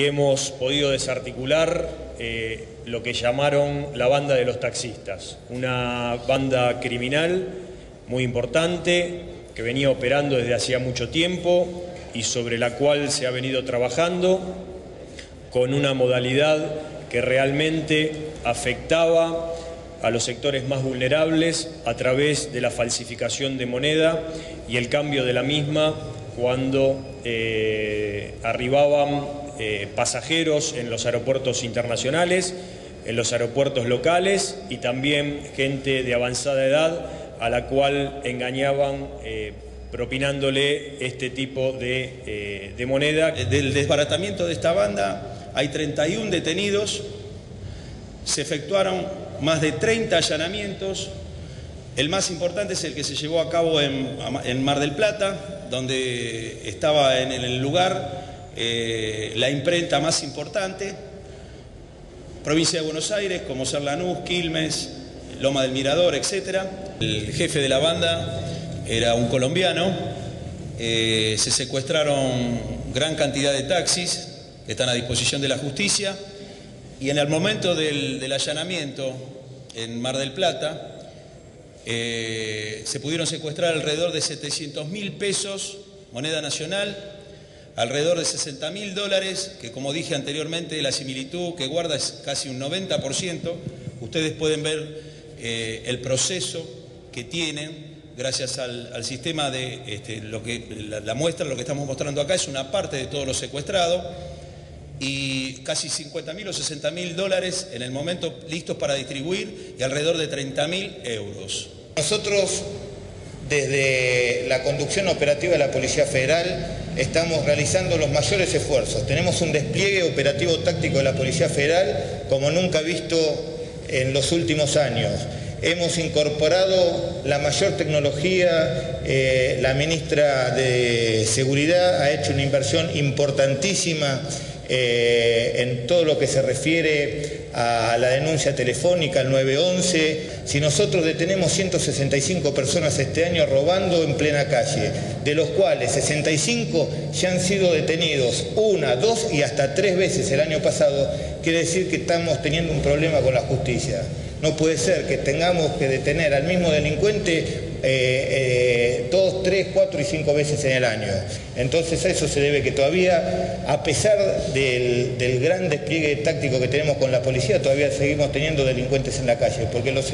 Hemos podido desarticular eh, lo que llamaron la banda de los taxistas, una banda criminal muy importante que venía operando desde hacía mucho tiempo y sobre la cual se ha venido trabajando con una modalidad que realmente afectaba a los sectores más vulnerables a través de la falsificación de moneda y el cambio de la misma cuando eh, arribaban eh, pasajeros en los aeropuertos internacionales, en los aeropuertos locales y también gente de avanzada edad a la cual engañaban eh, propinándole este tipo de, eh, moneda. Del desbaratamiento de esta banda hay 31 detenidos, se efectuaron más de 30 allanamientos, el más importante es el que se llevó a cabo en Mar del Plata, donde estaba en el lugar eh, la imprenta más importante, provincia de Buenos Aires, como Ser Lanús, Quilmes, Loma del Mirador, etc. El jefe de la banda era un colombiano, eh, se secuestraron gran cantidad de taxis que están a disposición de la justicia y en el momento del, allanamiento en Mar del Plata eh, se pudieron secuestrar alrededor de 700 mil pesos, moneda nacional, alrededor de 60 mil dólares, que como dije anteriormente, la similitud que guarda es casi un 90%. Ustedes pueden ver eh, el proceso que tienen gracias al, sistema de este, lo que la, muestra, lo que estamos mostrando acá es una parte de todo lo secuestrado y casi 50 mil o 60 mil dólares en el momento listos para distribuir y alrededor de 30 mil euros. Nosotros desde la conducción operativa de la Policía Federal estamos realizando los mayores esfuerzos. Tenemos un despliegue operativo táctico de la Policía Federal como nunca visto en los últimos años. Hemos incorporado la mayor tecnología, eh, la ministra de Seguridad ha hecho una inversión importantísima eh, en todo lo que se refiere a la denuncia telefónica al 911. Si nosotros detenemos 165 personas este año robando en plena calle, de los cuales 65 ya han sido detenidos una, dos y hasta tres veces el año pasado, quiere decir que estamos teniendo un problema con la justicia. No puede ser que tengamos que detener al mismo delincuente eh, eh, dos, tres, cuatro y cinco veces en el año. Entonces a eso se debe que todavía, a pesar del, gran despliegue táctico que tenemos con la policía, todavía seguimos teniendo delincuentes en la calle, porque los,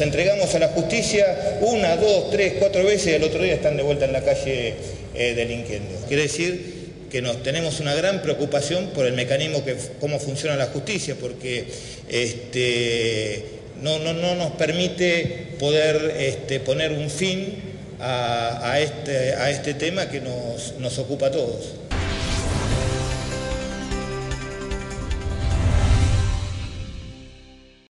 entregamos a la justicia una, dos, tres, cuatro veces y el otro día están de vuelta en la calle eh, delinquiendo. Quiere decir que nos tenemos una gran preocupación por el mecanismo que cómo funciona la justicia, porque este, no, no, no nos permite poder este, poner un fin a, este, a este tema que nos, nos ocupa a todos.